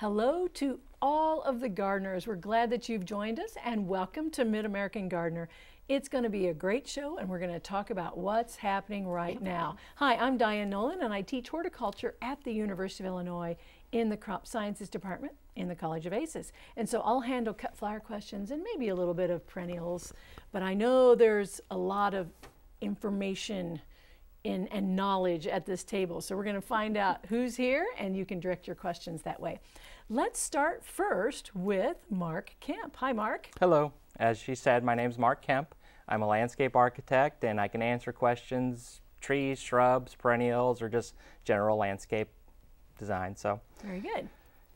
Hello to all of the gardeners. We're glad that you've joined us and welcome to Mid American Gardener. It's going to be a great show and we're going to talk about what's happening right now. Hi, I'm Dianne Noland and I teach horticulture at the University of Illinois in the Crop Sciences Department in the College of ACES. And so I'll handle cut flower questions and maybe a little bit of perennials, but I know there's a lot of information in, and knowledge at this table. So we're going to find out who's here and you can direct your questions that way. Let's start first with Mark Kemp. Hi, Mark. Hello. As she said, my name is Mark Kemp. I'm a landscape architect and I can answer questions, trees, shrubs, perennials, or just general landscape design. So Very good.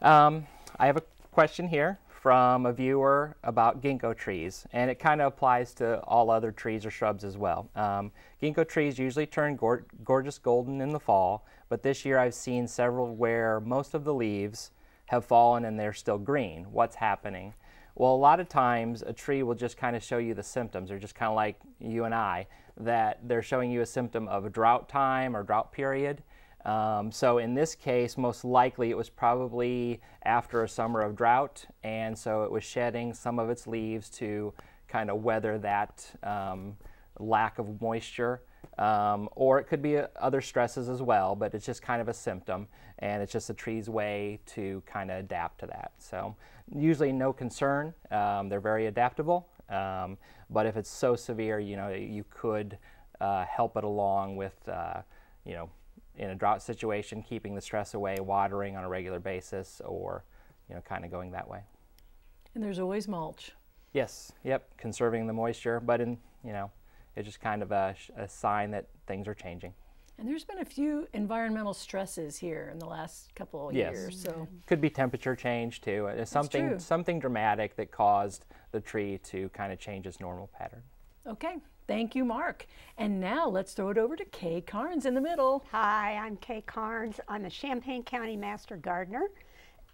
um, I have a question here from a viewer about ginkgo trees, and it kind of applies to all other trees or shrubs as well. Um, ginkgo trees usually turn gor gorgeous golden in the fall, but this year I've seen several where most of the leaves have fallen and they're still green. What's happening? Well, a lot of times a tree will just kind of show you the symptoms. They're just kind of like you and I, that they're showing you a symptom of a drought time or drought period. Um, so in this case, most likely it was probably after a summer of drought, and so it was shedding some of its leaves to kind of weather that um, lack of moisture. Um, or it could be uh, other stresses as well, but it's just kind of a symptom, and it's just the tree's way to kind of adapt to that. So usually no concern. Um, they're very adaptable, um, but if it's so severe, you know, you could uh, help it along with, uh, you know, in a drought situation, keeping the stress away, watering on a regular basis, or you know, kind of going that way. And there's always mulch. Yes, yep, conserving the moisture, but in you know, it's just kind of a, a sign that things are changing. And there's been a few environmental stresses here in the last couple of yes. years. So could be temperature change too. It's something true. something dramatic that caused the tree to kind of change its normal pattern. okay, thank you, Mark. And now let's throw it over to Kay Carnes in the middle. Hi, I'm Kay Carnes. I'm a Champaign County Master Gardener.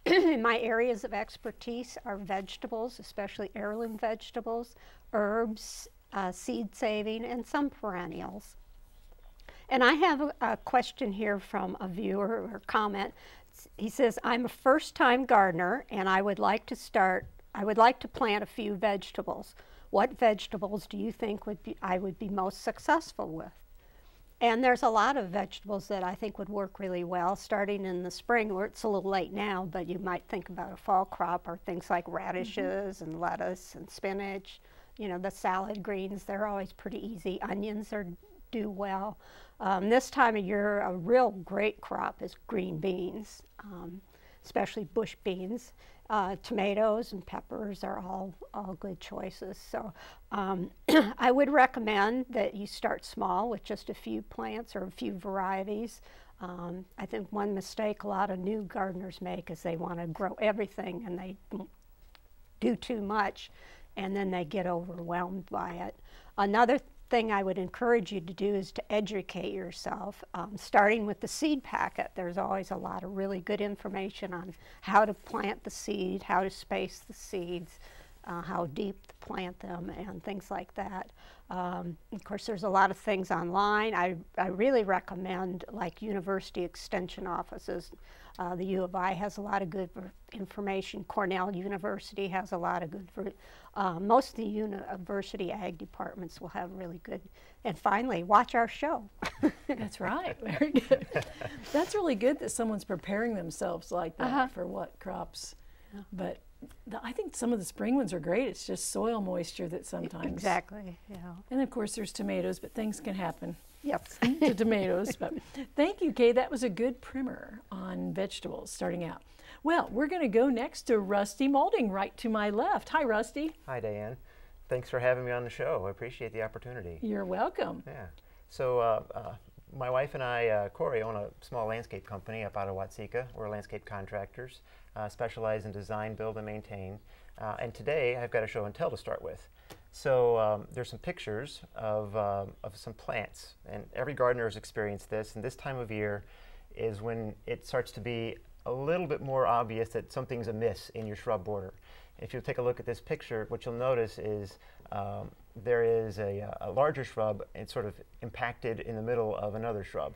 My areas of expertise are vegetables, especially heirloom vegetables, herbs, uh, seed saving, and some perennials. And I have a, a question here from a viewer or comment. He says, I'm a first time gardener and I would like to start, I would like to plant a few vegetables. What vegetables do you think would be, I would be most successful with? And there's a lot of vegetables that I think would work really well starting in the spring, where it's a little late now, but you might think about a fall crop or things like radishes and lettuce and spinach. You know, the salad greens, they're always pretty easy. Onions are do well. Um, this time of year, a real great crop is green beans, um, especially bush beans. Uh, tomatoes and peppers are all, all good choices. So um, I would recommend that you start small with just a few plants or a few varieties. Um, I think one mistake a lot of new gardeners make is they want to grow everything and they do too much and then they get overwhelmed by it. Another thing I would encourage you to do is to educate yourself. Um, starting with the seed packet, there's always a lot of really good information on how to plant the seed, how to space the seeds, uh, how deep to plant them, and things like that. Um, of course, there's a lot of things online. I, I really recommend like university extension offices. Uh, the U of I has a lot of good information. Cornell University has a lot of good. Uh, most of the university ag departments will have really good. And finally, watch our show. That's right. Very good. That's really good that someone's preparing themselves like that Uh-huh. for what crops. But the, I think some of the spring ones are great. It's just soil moisture that sometimes. exactly. Yeah. And of course, there's tomatoes, but things can happen Yep. to tomatoes. But thank you, Kay. That was a good primer on vegetables starting out. Well, we're going to go next to Rusty Maulding right to my left. Hi, Rusty. Hi, Dianne. Thanks for having me on the show. I appreciate the opportunity. You're welcome. Yeah. So, uh, uh, my wife and I, uh, Corey, own a small landscape company up out of Watseka. We're landscape contractors, uh, specialize in design, build, and maintain. Uh, and today, I've got a show and tell to start with. So, um, there's some pictures of, um, of some plants, and every gardener has experienced this. And this time of year is when it starts to be a little bit more obvious that something's amiss in your shrub border. If you take a look at this picture, what you'll notice is um, there is a, a larger shrub, it's sort of impacted in the middle of another shrub.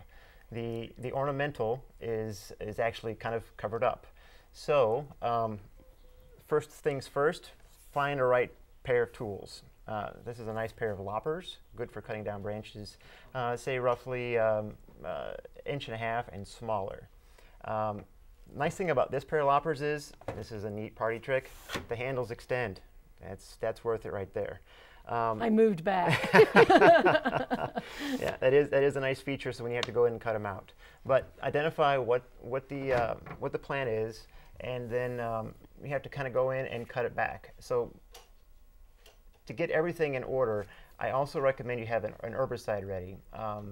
The, the ornamental is, is actually kind of covered up. So, um, first things first, find a right pair of tools. Uh, this is a nice pair of loppers, good for cutting down branches, uh, say roughly um, uh, inch and a half and smaller. Um, nice thing about this pair of loppers is, this is a neat party trick, the handles extend. That's, that's worth it right there. Um, I moved back. yeah, that is that is a nice feature. So when you have to go in and cut them out, but identify what what the uh, what the plant is, and then um, you have to kind of go in and cut it back. So to get everything in order, I also recommend you have an, an herbicide ready. 41%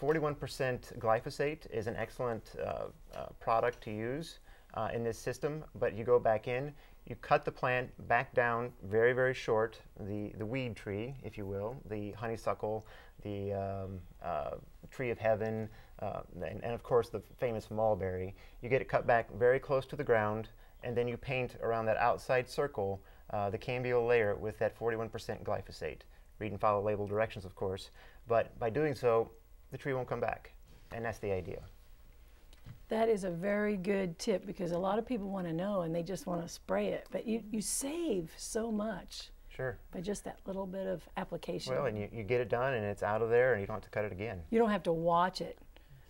um, glyphosate is an excellent uh, uh, product to use uh, in this system, but you go back in, you cut the plant back down very, very short, the, the weed tree, if you will, the honeysuckle, the um, uh, tree of heaven, uh, and, and, of course the famous mulberry. You get it cut back very close to the ground, and then you paint around that outside circle uh, the cambial layer with that 41% glyphosate. Read and follow label directions, of course, but by doing so, the tree won't come back, and that's the idea. That is a very good tip because a lot of people want to know and they just want to spray it, but you, you save so much. Sure. By just that little bit of application. Well, and you, you get it done and it's out of there and you don't have to cut it again. You don't have to watch it.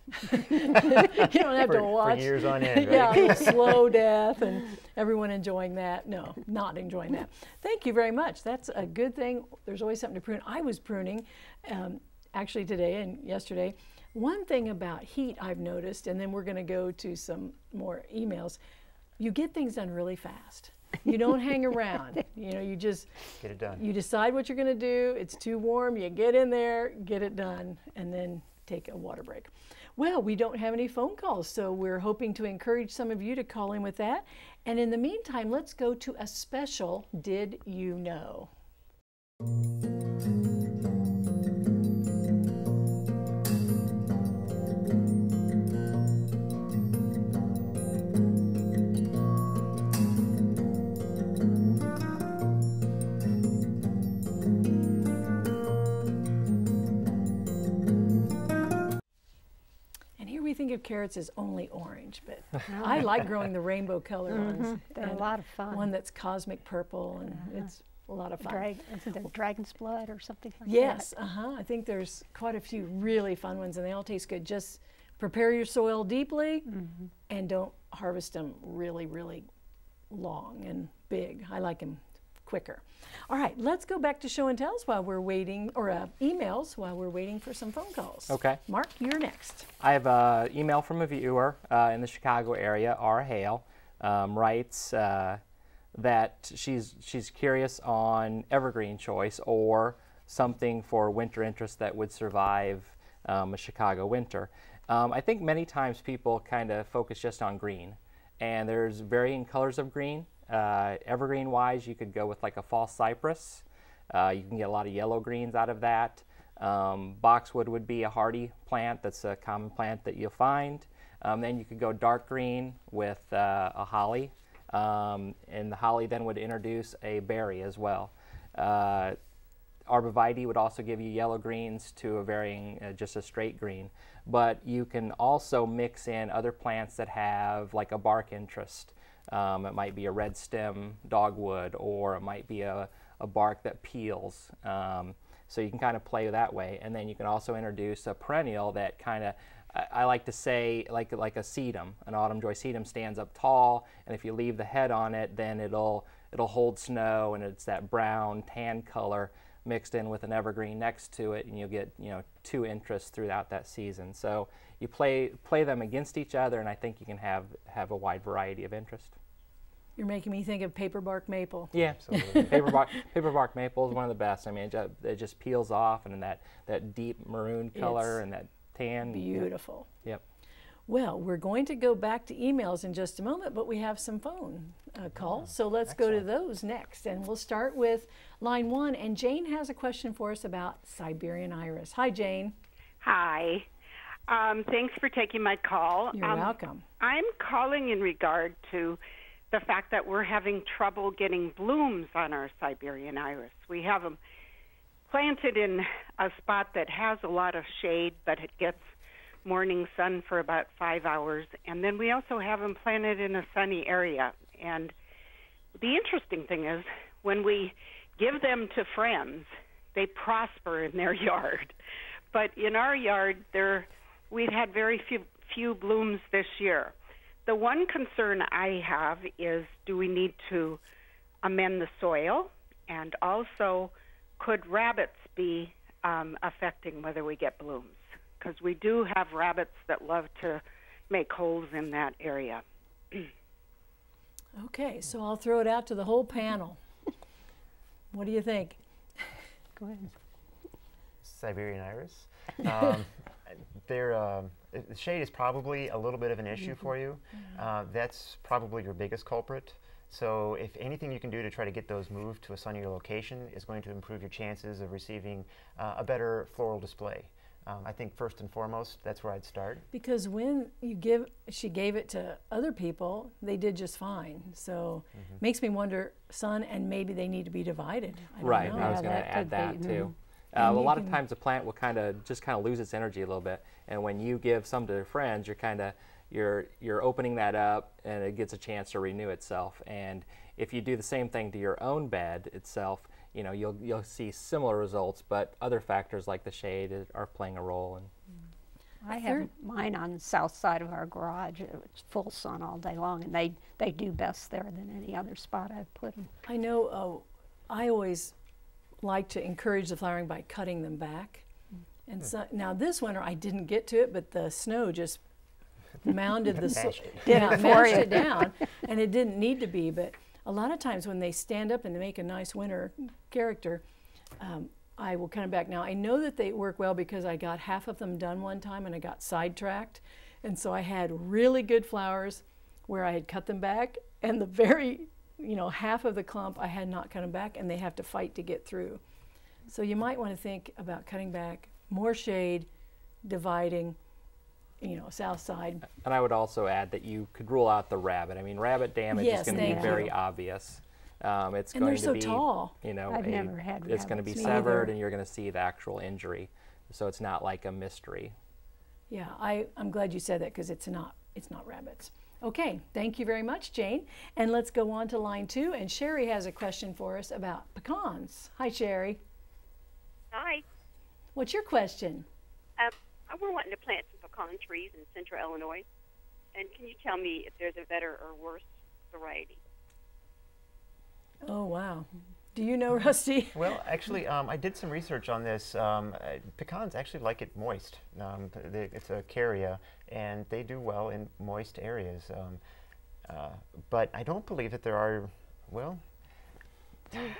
you don't have for, to watch. For years on end, right? yeah, slow death and everyone enjoying that. No, not enjoying that. Thank you very much. That's a good thing. There's always something to prune. I was pruning um, actually today and yesterday. One thing about heat I've noticed, and then we're going to go to some more emails, you get things done really fast. You don't hang around. You know, you just get it done. You decide what you're going to do. It's too warm. You get in there, get it done, and then take a water break. Well, we don't have any phone calls, so we're hoping to encourage some of you to call in with that. And in the meantime, let's go to a special Did You Know? Of carrots is only orange, but I like growing the rainbow color mm -hmm. ones. They're a lot of fun. One that's cosmic purple, and uh -huh. it's a lot of fun. Drag, is it dragon's blood or something like yes, that? Yes, uh-huh. I think there's quite a few really fun ones, and they all taste good. Just prepare your soil deeply, mm -hmm. and don't harvest them really, really long and big. I like them quicker. All right, let's go back to show and tells while we're waiting, or uh, emails while we're waiting for some phone calls. Okay. Mark, you're next. I have an email from a viewer uh, in the Chicago area, R. Hale, um, writes uh, that she's, she's curious on evergreen choice or something for winter interest that would survive um, a Chicago winter. Um, I think many times people kind of focus just on green, and there's varying colors of green. Uh, evergreen wise, you could go with like a false cypress. Uh, you can get a lot of yellow greens out of that. Um, boxwood would be a hardy plant. That's a common plant that you'll find. Um, then you could go dark green with uh, a holly. Um, and the holly then would introduce a berry as well. Uh, arborvitae would also give you yellow greens to a varying, uh, just a straight green. But you can also mix in other plants that have like a bark interest. Um, it might be a red stem dogwood or it might be a, a bark that peels. Um, so you can kind of play that way. And then you can also introduce a perennial that kind of, I, I, like to say, like, like a sedum. An autumn joy sedum stands up tall, and if you leave the head on it, then it'll, it'll hold snow, and it's that brown tan color mixed in with an evergreen next to it, and you'll get you know two interests throughout that season. So you play play them against each other, and I think you can have have a wide variety of interest. You're making me think of paperbark maple. Yeah, absolutely. paperbark paperbark maple is one of the best. I mean, it just, it just peels off, and that that deep maroon color it's and that tan. Beautiful. Yep. Well, we're going to go back to emails in just a moment, but we have some phone uh, calls. so let's excellent. go to those next. And we'll start with line one. And Jane has a question for us about Siberian iris. Hi, Jane. Hi. Um, thanks for taking my call. You're um, welcome. I'm calling in regard to the fact that we're having trouble getting blooms on our Siberian iris. We have them planted in a spot that has a lot of shade, but it gets morning sun for about five hours, and then we also have them planted in a sunny area. And the interesting thing is, when we give them to friends, they prosper in their yard. But in our yard, there we've had very few few blooms this year. The one concern I have is do we need to amend the soil, and also could rabbits be um, affecting whether we get blooms? Because we do have rabbits that love to make holes in that area. Okay, so I'll throw it out to the whole panel. what do you think? Go ahead. Siberian iris. Um, they're, um, the shade is probably a little bit of an issue for you. Uh, that's probably your biggest culprit. So if anything you can do to try to get those moved to a sunnier location is going to improve your chances of receiving uh, a better floral display. Um, I think first and foremost, that's where I'd start. Because when you give, she gave it to other people, they did just fine. So makes me wonder, sun and maybe they need to be divided. I don't Right, know. I was Yeah, going that to add could that be, too. And Uh, a lot of times the plant will kind of just kind of lose its energy a little bit, and when you give some to their friends, you're kind of you're you're opening that up, and it gets a chance to renew itself. And if you do the same thing to your own bed itself, you know you'll you'll see similar results, but other factors like the shade are playing a role. And I have mine on the south side of our garage. It's full sun all day long, and they, they do best there than any other spot I've put them. I know uh, I always like to encourage the flowering by cutting them back. And so now this winter I didn't get to it, but the snow just mounded the so- Mashed it. yeah, mashed it down, and it didn't need to be. But a lot of times when they stand up and they make a nice winter character, um, I will cut them back. Now I know that they work well because I got half of them done one time and I got sidetracked, and so I had really good flowers where I had cut them back, and the very, you know, half of the clump I had not cut them back, and they have to fight to get through. So you might want to think about cutting back more shade, dividing, you know, south side. and I would also add that you could rule out the rabbit. I mean, rabbit damage Yes, is going to be thank very you. obvious. Um, it's And going they're to so be, tall. you know, I've a- never had it's going to be severed, either. and you're going to see the actual injury. So it's not like a mystery. Yeah, I, I'm glad you said that because it's not it's not rabbits. Okay, thank you very much, Jane. And let's go on to line two. And Sherry has a question for us about pecans. Hi, Sherry. Hi. What's your question? Um, we're wanting to plant some pecan trees in central Illinois. And can you tell me if there's a better or worse variety? Oh, wow. Do you know, Rusty? Well, actually, um, I did some research on this. Um, uh, pecans actually like it moist. Um, they, it's a carya, and they do well in moist areas. Um, uh, but I don't believe that there are, well,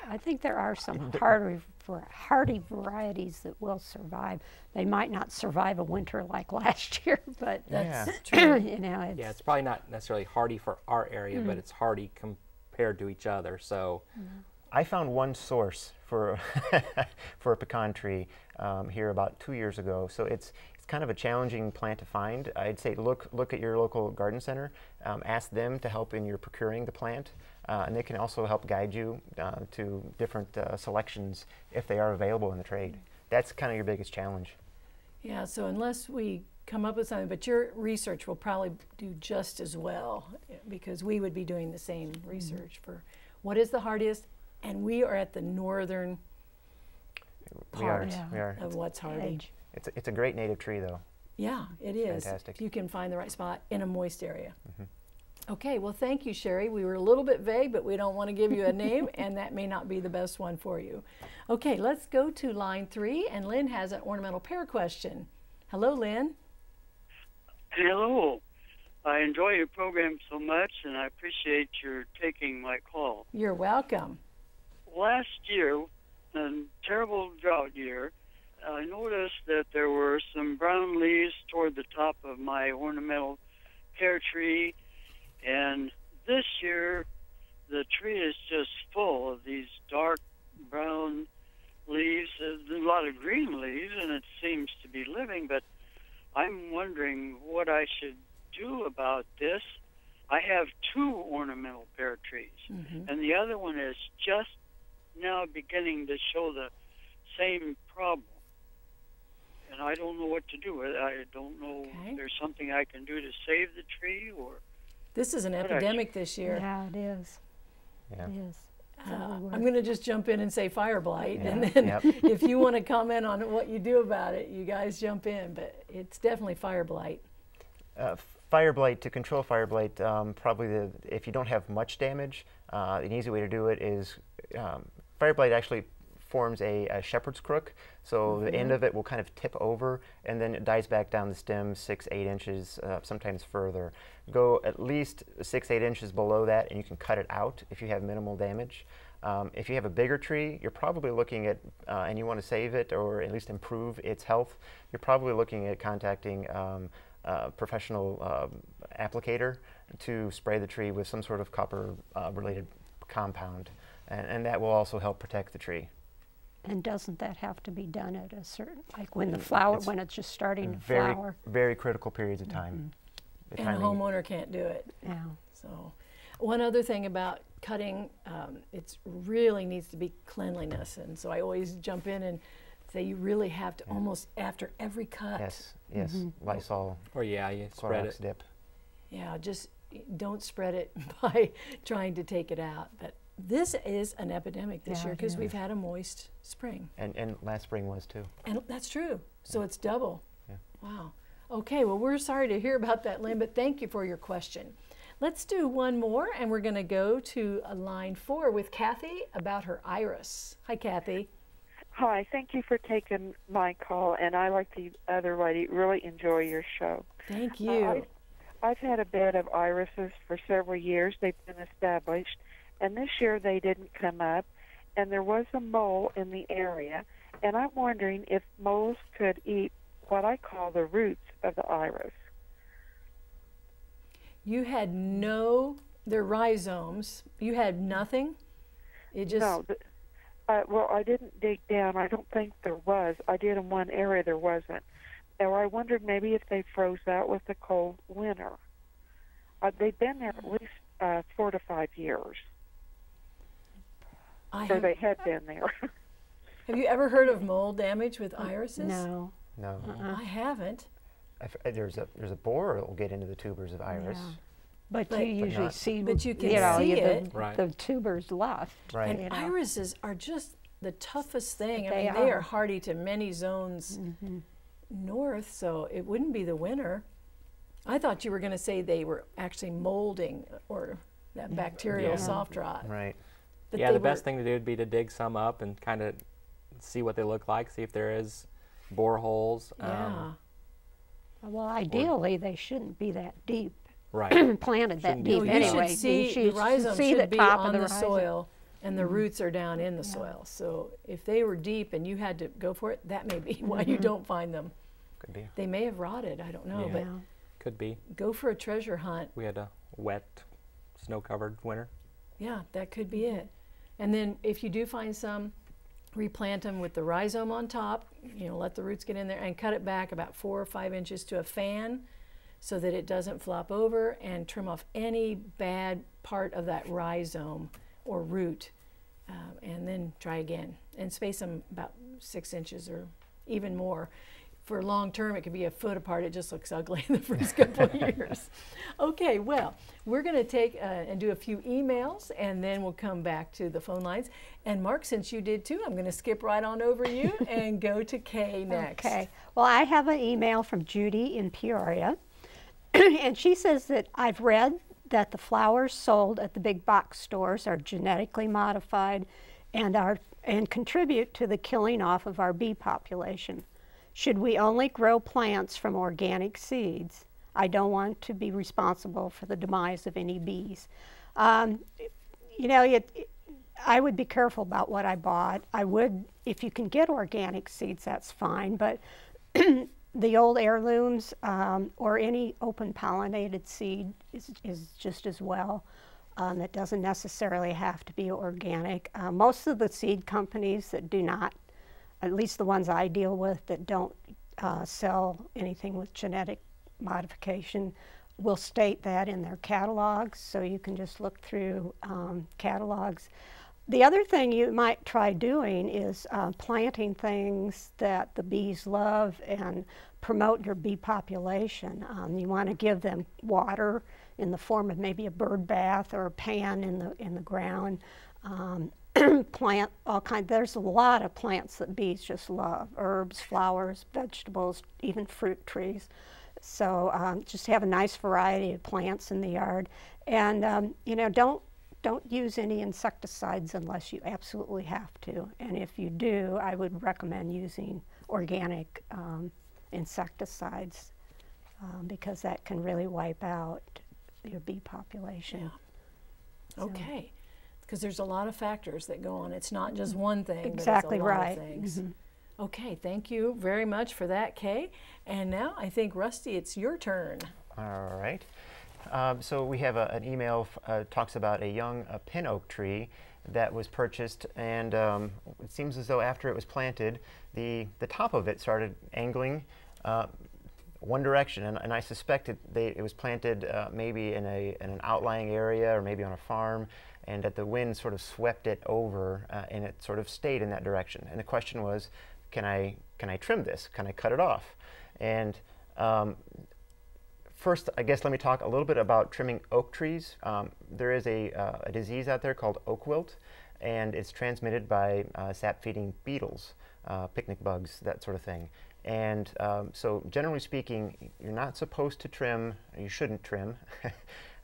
I think there are some hardy, var- hardy varieties that will survive. They might not survive a winter like last year, but That's Yeah. true. you know, it's, Yeah, it's probably not necessarily hardy for our area, but it's hardy compared to each other. So I found one source for for a pecan tree um, here about two years ago. So it's it's kind of a challenging plant to find. I'd say look look at your local garden center. Um, ask them to help in your procuring the plant, uh, and they can also help guide you uh, to different uh, selections if they are available in the trade. That's kind of your biggest challenge. Yeah, so unless we come up with something, but your research will probably do just as well because we would be doing the same research for what is the hardiest, and we are at the northern We are. part Yeah. We are. of what's hardy. age. It's a, it's a great native tree though. Yeah, it is. Fantastic. If you can find the right spot in a moist area. Mm-hmm. Okay, well, thank you, Sherry. We were a little bit vague, but we don't want to give you a name, and that may not be the best one for you. Okay, let's go to line three, and Lynn has an ornamental pear question. Hello, Lynn. Hello. I enjoy your program so much, and I appreciate your taking my call. You're welcome. Last year, a terrible drought year, uh, I noticed that there were some brown leaves toward the top of my ornamental pear tree, and this year the tree is just full of these dark brown leaves. There's a lot of green leaves, and it seems to be living, but I'm wondering what I should do about this. I have two ornamental pear trees, mm-hmm. and the other one is just now beginning to show the same problem. and I don't know what to do with it. I don't know Okay. if there's something I can do to save the tree or. This is an epidemic this year. Yeah, it is. Yeah. It is. Uh, I'm going to just jump in and say fire blight, and then yep. if you want to comment on what you do about it, you guys jump in. But it's definitely fire blight. Uh, fire blight to control fire blight, um, probably the if you don't have much damage, uh, an easy way to do it is um, fire blight actually forms a, a shepherd's crook. So the end of it will kind of tip over, and then it dies back down the stem six, eight inches, uh, sometimes further. Go at least six, eight inches below that, and you can cut it out if you have minimal damage. Um, if you have a bigger tree, you're probably looking at, uh, and you want to save it or at least improve its health, you're probably looking at contacting um, a professional um, applicator to spray the tree with some sort of copper uh, related compound. And, and that will also help protect the tree. And doesn't that have to be done at a certain, like when the flower, It's when it's just starting to Very, flower? very critical periods of time. The And a homeowner can't do it. Yeah. So, one other thing about cutting, um, it really needs to be cleanliness. And so I always jump in and say you really have to almost after every cut. Yes, yes, Mm-hmm. Lysol, Or yeah, you spread it. dip. Yeah, just don't spread it by trying to take it out. But this is an epidemic this Yeah, year because is. we've had a moist spring. And, and last spring was too. And that's true. So it's double. Yeah. Wow. Okay, well, we're sorry to hear about that, Lynn, but thank you for your question. Let's do one more, and we're going to go to uh, line four with Kathy about her iris. Hi, Kathy. Hi, thank you for taking my call, and I, like the other lady, really enjoy your show. Thank Uh, you. I've, I've had a bed of irises for several years. They've been established, and this year they didn't come up, and there was a mole in the area, and I'm wondering if moles could eat what I call the roots of the iris. You had no, they're rhizomes. You had nothing? It just, no, uh, well, I didn't dig down. I don't think there was. I did in one area there wasn't. Or I wondered maybe if they froze out with the cold winter. Uh, they've been there at least uh, four to five years, I or have, they had been there. have you ever heard of mold damage with irises? No. No, I haven't. I've- uh, there's a there's a borer that will get into the tubers of iris. Yeah. But, But- you usually not- see, But you can know, see you- the, it. Right. the tubers left. Right. And you know. irises are just the toughest thing. I They mean, they are are. hardy to many zones north, so it wouldn't be the winter. I thought you were going to say they were actually molding or that bacterial Yeah. soft rot. Right. But yeah, they the best thing to do would be to dig some up and kind of see what they look like, see if there is boreholes. Yeah. Um, Well, ideally, they shouldn't be that deep, right. planted that Shouldn't be deep no, deep. you anyway. should see you the rhizome see should the be top on of the, the, soil, and the roots are down in the soil. So if they were deep and you had to go for it, that may be why you don't find them. Could be. They may have rotted. I don't know, Yeah. but Could be. go for a treasure hunt. We had a wet, snow-covered winter. Yeah, that could be it. And then if you do find some, replant them with the rhizome on top, you know, let the roots get in there and cut it back about four or five inches to a fan so that it doesn't flop over and trim off any bad part of that rhizome or root. Um, and then try again and space them about six inches or even more. For long term, it could be a foot apart. It just looks ugly in the first couple of years. Okay, well, we're going to take uh, and do a few emails and then we'll come back to the phone lines. And Mark, since you did too, I'm going to skip right on over you and go to Kay next. Okay. Well, I have an email from Judy in Peoria, and she says that I've read that the flowers sold at the big box stores are genetically modified and are and contribute to the killing off of our bee population. Should we only grow plants from organic seeds? I don't want to be responsible for the demise of any bees. Um, you know, it, it- I would be careful about what I bought. I would, if you can get organic seeds, that's fine. But the old heirlooms um, or any open pollinated seed is, is just as well. Um, it doesn't necessarily have to be organic. Uh, most of the seed companies that do not, at least the ones I deal with, that don't uh, sell anything with genetic modification, will state that in their catalogs. So you can just look through um, catalogs. the other thing you might try doing is uh, planting things that the bees love and promote your bee population. Um, you want to give them water in the form of maybe a bird bath or a pan in the in the ground. Um, plant all kind. There's a lot of plants that bees just love: herbs, flowers, vegetables, even fruit trees. So um, just have a nice variety of plants in the yard, and um, you know don't don't use any insecticides unless you absolutely have to. And if you do, I would recommend using organic um, insecticides um, because that can really wipe out your bee population. Yeah. So. Okay, because there's a lot of factors that go on. It's not just one thing. Exactly right. Mm -hmm. Okay, thank you very much for that, Kay. And now I think Rusty, it's your turn. All right. Um, so we have a, an email uh, talks about a young uh, pin oak tree that was purchased, and um, it seems as though after it was planted, the the top of it started angling uh, one direction, and, and I suspect it, they, it was planted uh, maybe in a in an outlying area or maybe on a farm, and that the wind sort of swept it over, uh, and it sort of stayed in that direction. And the question was, can I can I trim this? Can I cut it off? And um, first, I guess let me talk a little bit about trimming oak trees. Um, there is a, uh, a, disease out there called oak wilt, and it's transmitted by uh, sap-feeding beetles, uh, picnic bugs, that sort of thing. And um, so generally speaking, you're not supposed to trim, you shouldn't trim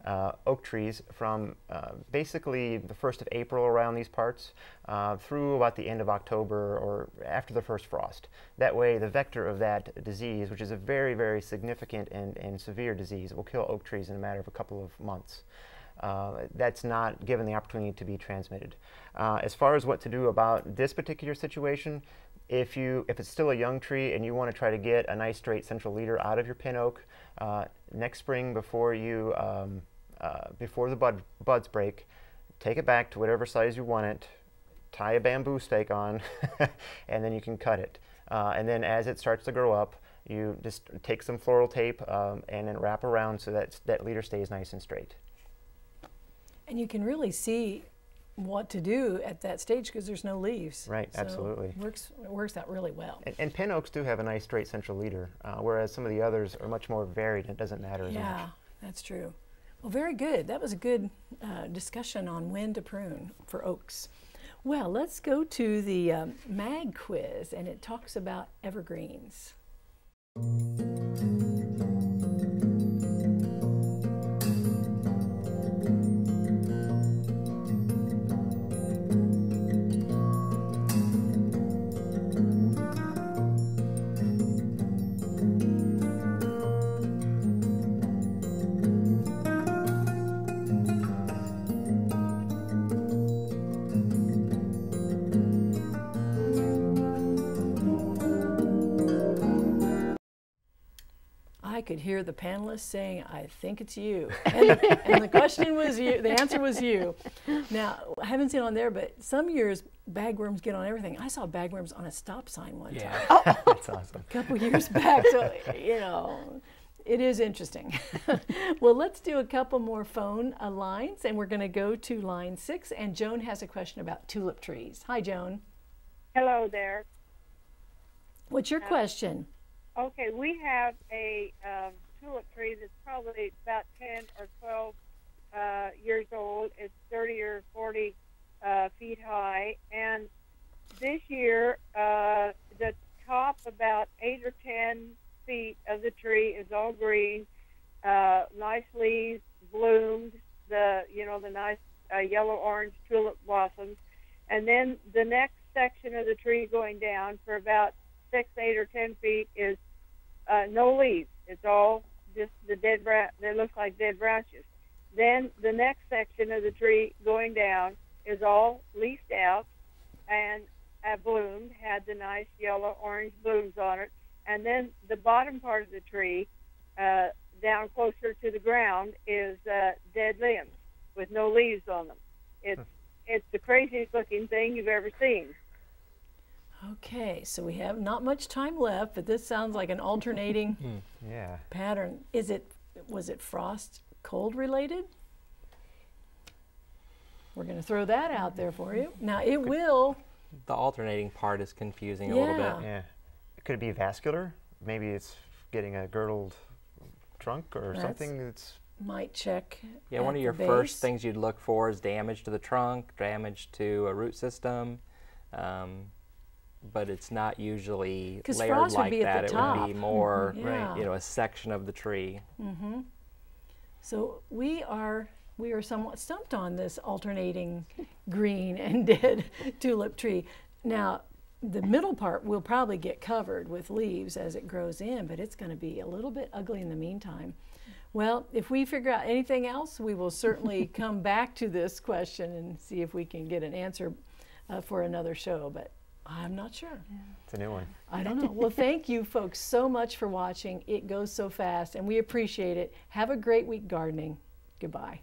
uh, oak trees from uh, basically the 1st of April around these parts uh, through about the end of October or after the first frost. That way the vector of that disease, which is a very, very significant and, and severe disease, will kill oak trees in a matter of a couple of months. Uh, that's not given the opportunity to be transmitted. Uh, as far as what to do about this particular situation, if you if it's still a young tree and you want to try to get a nice straight central leader out of your pin oak, uh, next spring before you um, uh, before the bud, buds break, take it back to whatever size you want it, tie a bamboo stake on, and then you can cut it. Uh, and then as it starts to grow up, you just take some floral tape um, and then wrap around so that that leader stays nice and straight. And you can really see what to do at that stage because there's no leaves. Right, so absolutely. It works, it works out really well. And, and, pin oaks do have a nice straight central leader, uh, whereas some of the others are much more varied and it doesn't matter as yeah, much. Yeah, that's true. Well, very good. That was a good uh, discussion on when to prune for oaks. Well, let's go to the um, MAG quiz, and it talks about evergreens. Hear the panelists saying, I think it's you. And, and, the question was you, the answer was you. Now, I haven't seen on there, but some years bagworms get on everything. I saw bagworms on a stop sign one yeah. time. Oh. That's awesome. A couple years back. So, you know, it is interesting. well, let's do a couple more phone uh, lines, and we're going to go to line six. And Joan has a question about tulip trees. Hi, Joan. Hello there. What's your uh, question? Okay, we have a um, tulip tree that's probably about 10 or 12 uh, years old. It's 30 or 40 uh, feet high. And this year, uh, the top about 8 or 10 feet of the tree is all green, uh, nice leaves, bloomed, the, you know, the nice uh, yellow-orange tulip blossoms. And then the next section of the tree going down for about six, eight, or ten feet is uh, no leaves. It's all just the dead branch. They look like dead branches. Then the next section of the tree going down is all leafed out and uh, bloomed, had the nice yellow orange blooms on it. And then the bottom part of the tree, uh, down closer to the ground, is uh, dead limbs with no leaves on them. It's it's the craziest looking thing you've ever seen. Okay, so we have not much time left, but this sounds like an alternating hmm, yeah. pattern. Is it was it frost cold related? We're going to throw that out there for you. Now it will. The alternating part is confusing a little bit. Yeah. Could it be vascular? Maybe it's getting a girdled trunk or That's- something that's Might check. Yeah, one of the your first things you'd look for is damage to the trunk, damage to a root system. Um, but it's not usually layered like be at that. it would be more, Yeah. you know, a section of the tree. So we are we are somewhat stumped on this alternating green and dead tulip tree. Now, the middle part will probably get covered with leaves as it grows in, but it's going to be a little bit ugly in the meantime. Well, if we figure out anything else, we will certainly come back to this question and see if we can get an answer uh, for another show, but I'm not sure. it's a new one. I don't know. Well, thank you folks so much for watching. It goes so fast and we appreciate it. Have a great week gardening. Goodbye.